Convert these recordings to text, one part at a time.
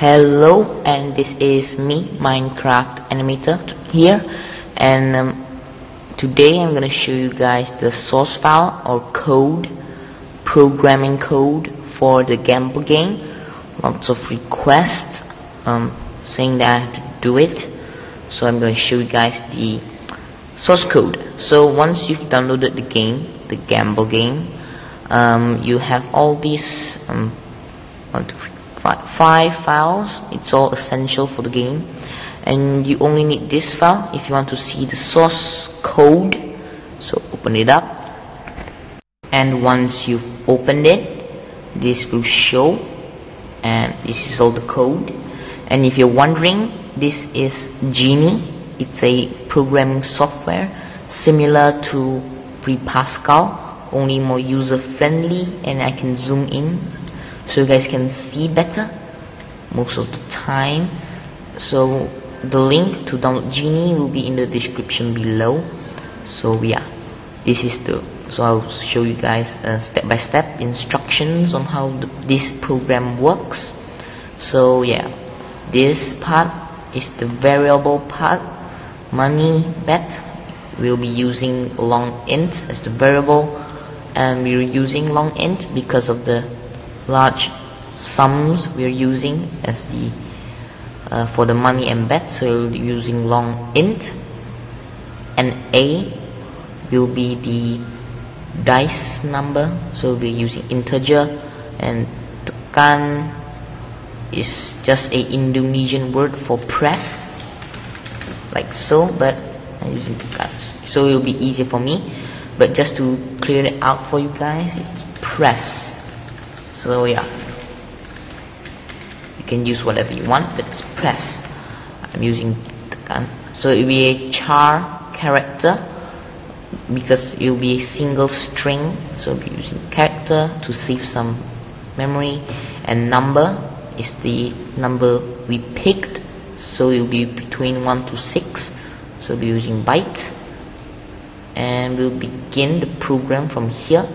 Hello and this is me Minecraft animator here. And um, today I'm gonna show you guys the source file or code programming code for the Gamble game. Lots of requests um, saying that I have to do it. So I'm gonna show you guys the source code. So once you've downloaded the game the Gamble game um, you have all these um, one, two, three, five, files it's all essential for the game. And you only need this file if you want to see the source code. So open it up. And once you've opened it this will show. And this is all the code. And if you're wondering this is Geany it's a programming software similar to Free Pascal only more user friendly and I can zoom in so you guys can see better most of the time. So the link to download Geany will be in the description below. So yeah this is the so I'll show you guys uh, step by step instructions on how this program works. So yeah this part is the variable part. Money bet we'll be using long int as the variable. And we're using long int because of the large sums we're using as the uh, for the money and bet so we're using long int and a will be the dice number. So we're using integer and tekan is just a Indonesian word for press like so but I'm using tekan so it will be easier for me but just to clear it out for you guys it's press so yeah. You can use whatever you want but press. I'm using tekan. So it will be a char character because it will be a single string. So we'll be using character to save some memory. And number is the number we picked. So it will be between 1 to 6 so we'll be using byte. And we'll begin the program from here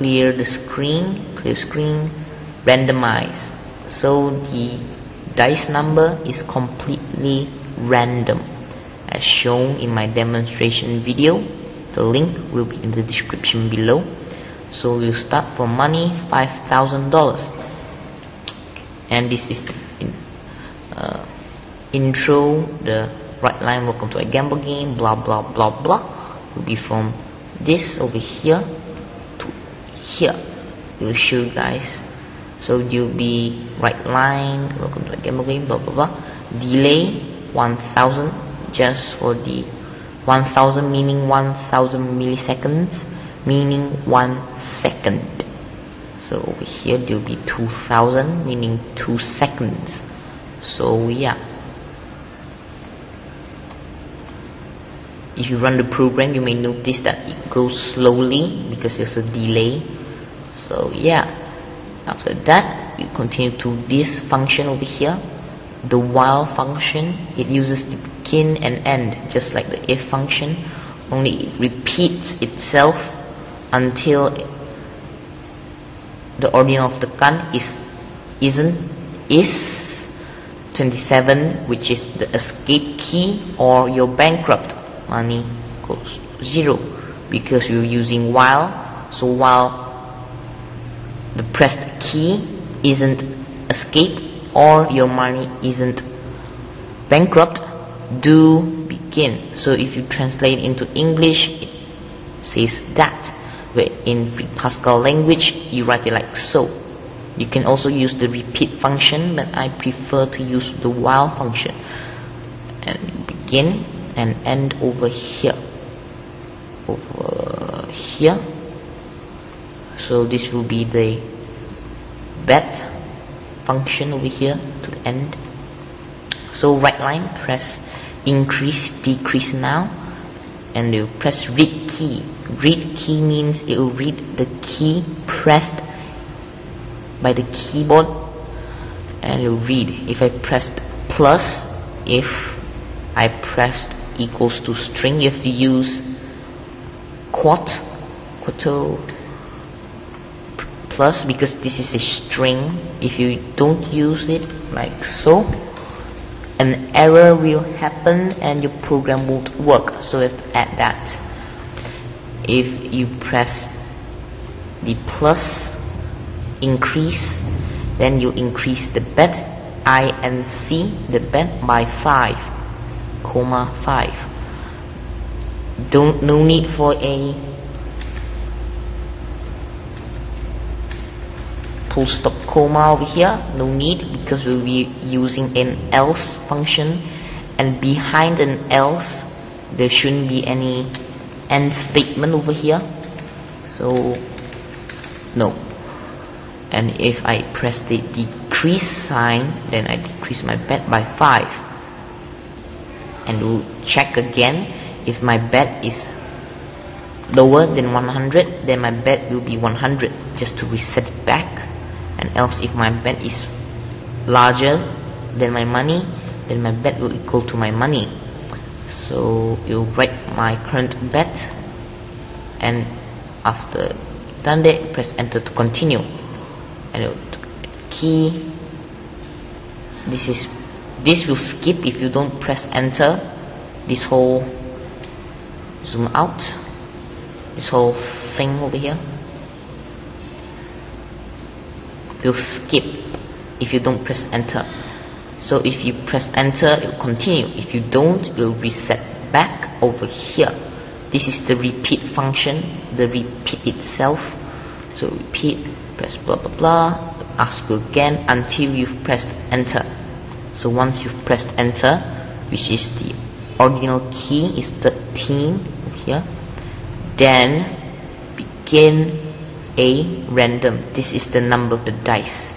clear the screen clear screen randomize. So the dice number is completely random as shown in my demonstration video. The link will be in the description below. So we'll start for money $5,000 and this is the in, uh, intro the write line. Welcome to a gamble game blah blah blah blah. Will be from this over here here. Will show you guys? So you'll be write line? Welcome to a game blah blah blah. Delay 1000 just for the 1000 meaning 1000 milliseconds meaning one second. So over here there'll be 2000 meaning two seconds. So yeah if you run the program you may notice that it goes slowly because there's a delay so yeah. After that you continue to this function over here. The while function it uses the begin and end just like the if function. Only it repeats itself until the ordinal of tekan is isn't is 27 which is the escape key or your bankrupt money goes zero because you're using while. So while the pressed key isn't escape or your money isn't bankrupt. Do begin. So if you translate into English it says that. But in Pascal language you write it like so. You can also use the repeat function but I prefer to use the while function. And begin and end over here. Over here so this will be the bet function over here to the end. So write line press increase decrease now and you press read key. Read key means it will read the key pressed by the keyboard and will read. If I pressed plus if I pressed equals to string you have to use quote quote plus because this is a string. If you don't use it like so an error will happen and your program won't work. So if at that if you press the plus increase then you increase the bet I and C the bet by 5 comma 5 don't no need for a full stop comma over here. No need because we'll be using an else function. And behind an else there shouldn't be any end statement over here. So no. And if I press the decrease sign then I decrease my bet by 5 and we'll check again. If my bet is lower than 100 then my bet will be 100 just to reset it back and else if my bet is larger than my money then my bet will equal to my money. So you write my current bet. And after done that press enter to continue. And it key. This is this will skip if you don't press enter. This whole zoom out. This whole thing over here will skip if you don't press enter. So if you press enter it will continue. If you don't it will reset back over here. This is the repeat function the repeat itself. So repeat press blah blah blah ask you again until you've pressed enter. So once you've pressed enter which is the original key is 13 here then begin a random. This is the number of the dice.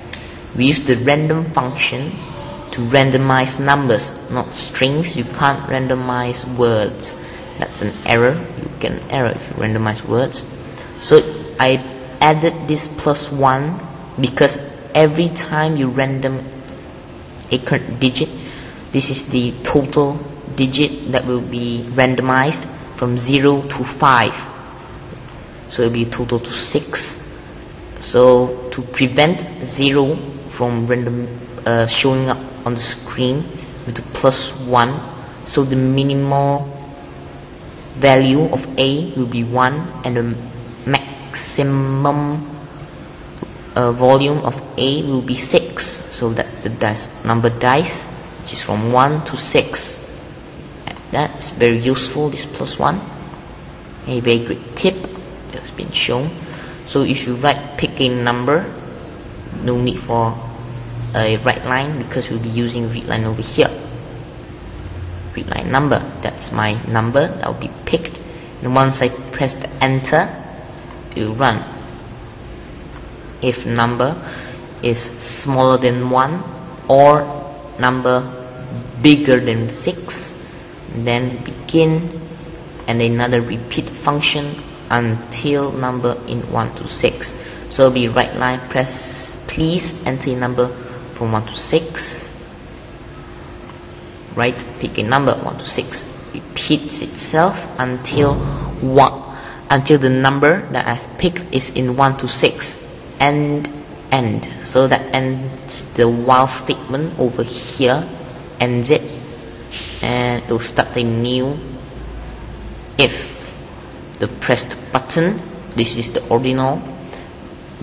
We use the random function to randomize numbers not strings. You can't randomize words. That's an error. You get an error if you randomize words. So I added this plus one because every time you random a current digit this is the total digit that will be randomized from 0 to 5 so it'll be total to 6 so to prevent 0 from random uh, showing up on the screen with the plus 1 so the minimal value of A will be 1 and the maximum uh, volume of A will be 6 so that's the dice number dice which is from 1 to 6 that's very useful this plus 1 a very great tip has been shown. So if you write pick a number no need for a write line because we'll be using read line over here. Read line number that's my number that will be picked. And once I press the enter it will run. If number is smaller than 1 or number bigger than 6 then begin and another repeat function until number in 1 to 6 so be write line press please enter number from 1 to 6 right pick a number 1 to 6 repeats itself until 1 until the number that I've picked is in 1 to 6 and end. So that ends the while statement over here. Ends it. And it will start a new if the pressed button. This is the ordinal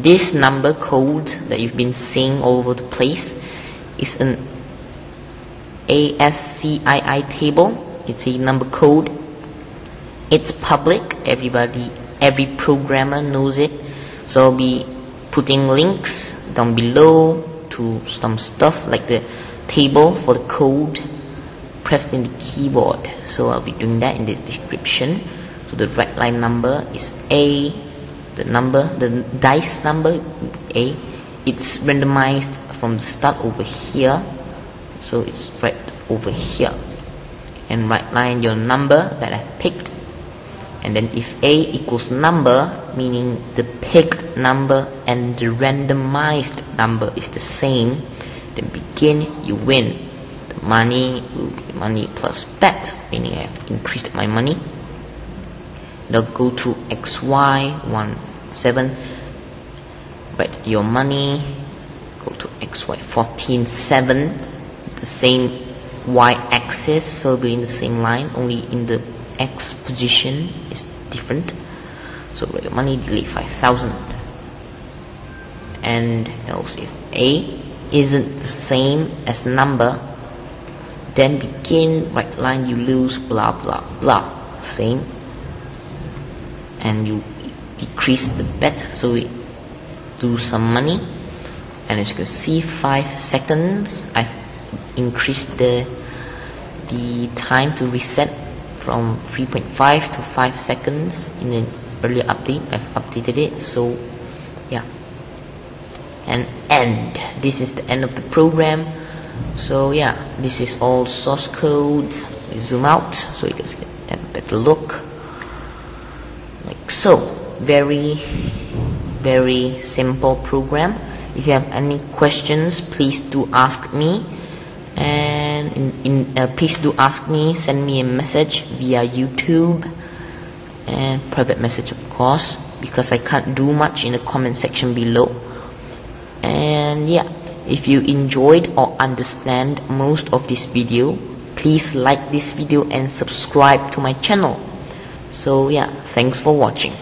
this number code that you've been seeing all over the place is an ASCII table. It's a number code. It's public. Everybody every programmer knows it. So I'll be putting links down below to some stuff like the table for the code pressed in the keyboard. So I'll be doing that in the description so the write line number is A the number the dice number A it's randomized from the start over here so it's right over here. And write line your number that I picked and then if A equals number meaning the picked number and the randomized number is the same then begin you win. The money will be money plus bet meaning I have increased my money now go to xy 1 7 write your money go to xy 14 7 the same y-axis so we're in the same line only in the x position is different. So write your money delete 5000 and else if a isn't the same as number then begin right line you lose blah blah blah. Same and you decrease the bet. So we do some money and as you can see 5 seconds I've increased the the time to reset from 3.5 to 5 seconds in an earlier update. I've updated it so yeah. And end. This is the end of the program. So yeah this is all source code zoom out so you can have a better look so very very simple program. If you have any questions please do ask me. And in, in uh, please do ask me send me a message via youtube and private message of course because I can't do much in the comment section below. And yeah if you enjoyed or understand most of this video please like this video and subscribe to my channel so yeah thanks for watching